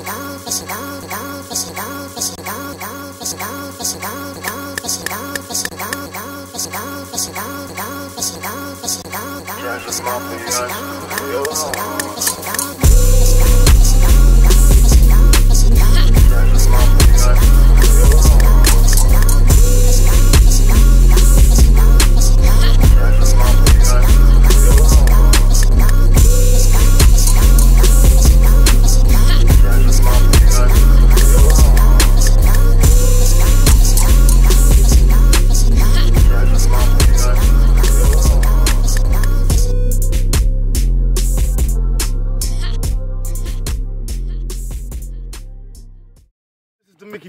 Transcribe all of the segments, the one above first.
the Mickey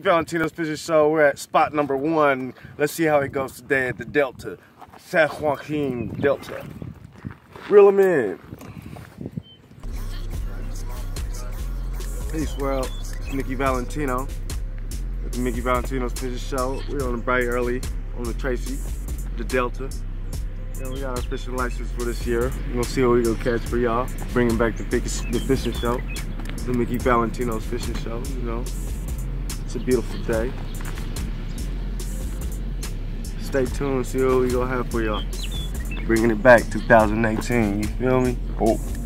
Valentino's Fishing Show. We're at spot number one. Let's see how it goes today at the Delta. San Joaquin Delta. Reel them in. Peace world. It's Mickey Valentino. At the Mickey Valentino's Fishing Show. We're on the bright early on the Tracy, the Delta. And we got our fishing license for this year. We're gonna see what we gonna catch for y'all. Bringing back the, the fishing show. The Mickey Valentino's Fishing Show, you know. It's a beautiful day. Stay tuned, see what we gonna have for y'all. Bringing it back 2018, you feel me? Oh.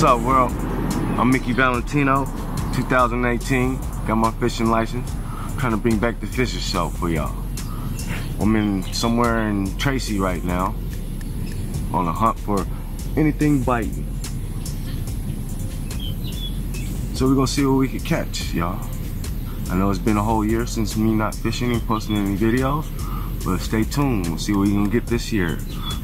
What's up, world? I'm Mickey Valentino, 2018. Got my fishing license. trying to bring back the fishing show for y'all. I'm in somewhere in Tracy right now, on a hunt for anything biting. So we're gonna see what we can catch, y'all. I know it's been a whole year since me not fishing and posting any videos, but stay tuned. We'll see what we can get this year.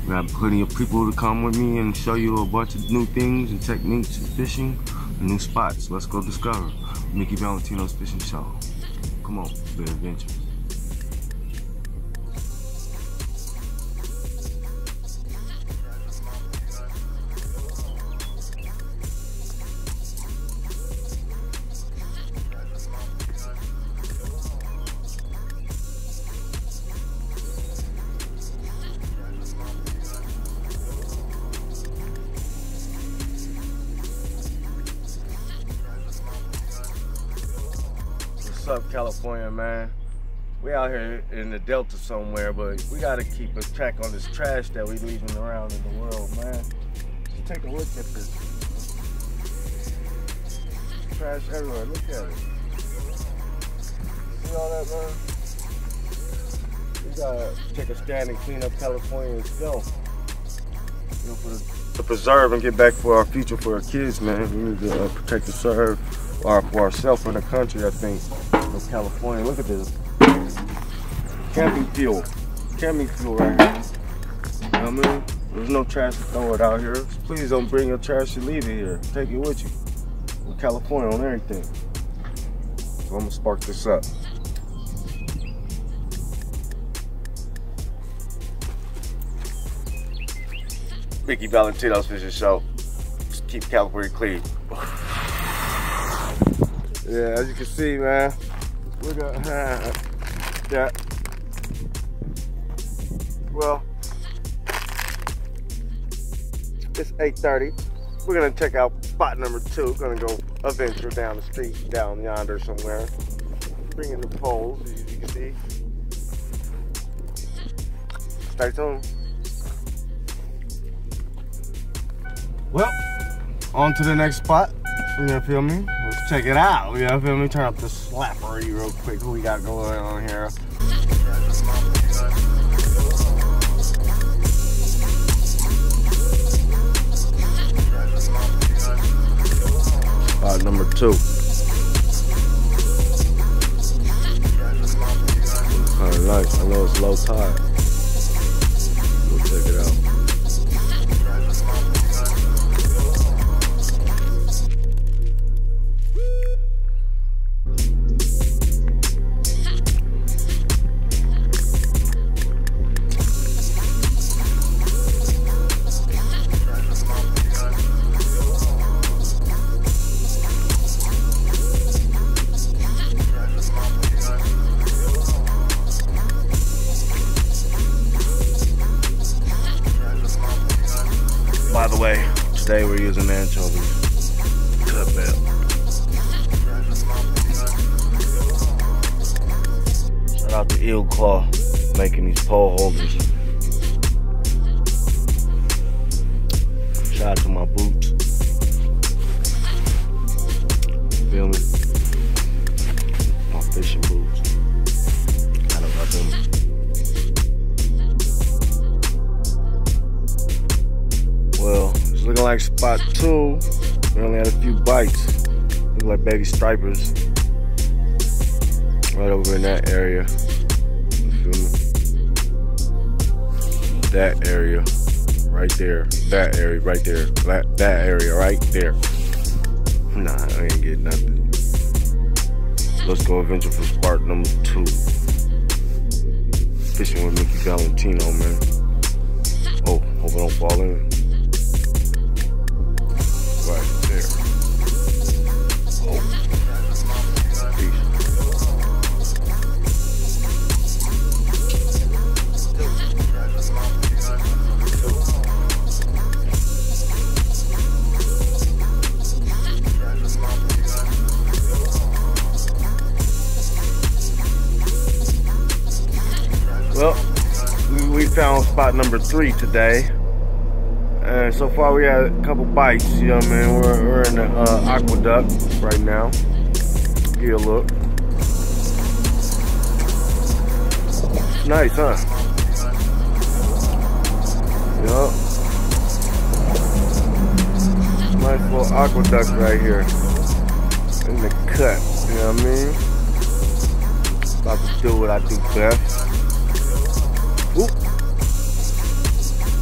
Have plenty of people to come with me and show you a bunch of new things and techniques of fishing and new spots. Let's go discover Mickey Valentino's Fishing Show. Come on, big adventures. What's up, California, man? We out here in the Delta somewhere, but we gotta keep a track on this trash that we leaving around in the world, man. Just take a look at this. Trash everywhere, look at it. See all that, man? We gotta take a stand and clean up California filth. You know, for the, to preserve and get back for our future for our kids, man. We need to uh, protect the serve or for ourselves, for the country, I think, of California. Look at this. Camping fuel. Camping fuel right here. You know what I mean? There's no trash to throw it out here. Please don't bring your trash and leave it here. Take it with you. We're California on everything. So I'm gonna spark this up. Mickey Valentino's Fishing Show. Just keep California clean. Yeah, as you can see, man, we got yeah. Well, it's 8:30. We're gonna check out spot number two. Gonna go adventure down the street, down yonder somewhere. Bringing the poles, as you can see. Stay tuned. Well, on to the next spot. You feel me? Let's check it out. You know, feel me? Turn up the slappery real quick. Who we got going on here? Spot number two. Kind of nice. I know it's low tide. Go check it out. Out to Eel Claw making these pole holders. Shout out to my boots. Feel me? My fishing boots. I don't got them. Well, it's looking like spot two. We only had a few bites. Look like baby stripers. Right over in that area. That area. Right there. That area right there. That, that area right there. Nah, I ain't getting nothing. Let's go adventure for Spark number two. Fishing with Mickey Valentino, man. Oh, hope I don't fall in. Spot number three today. And so far we had a couple bites, you know what I mean? We're, we're in the uh, aqueduct right now. Give a look. Nice, huh? Yup. Nice little aqueduct right here. In the cut, you know what I mean? About to do what I do best. Oop.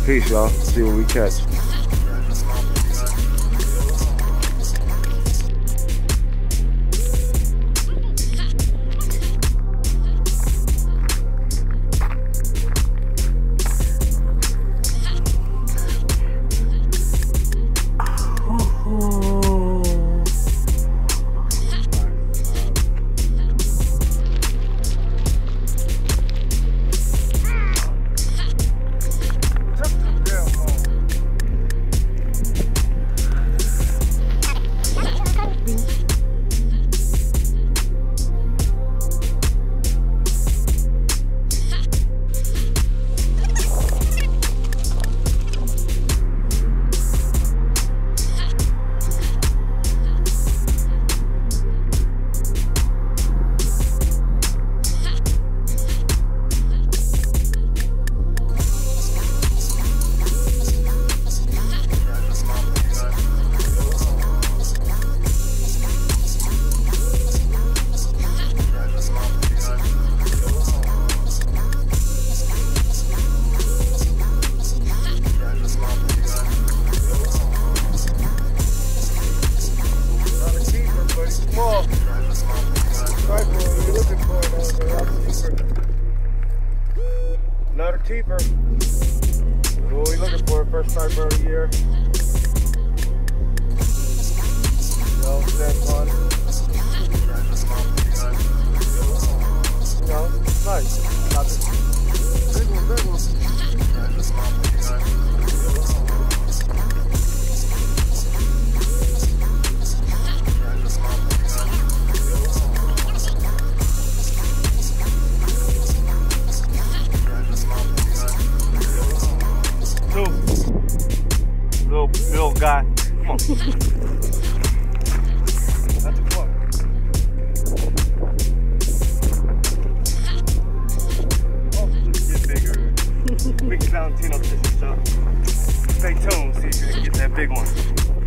Peace, y'all. See what we catch. Keeper. What we looking for? First striper of the year. little, little guy. Come on. That's a club. Oh, Valentino, this stuff. Uh, stay tuned, see if you can get that big one.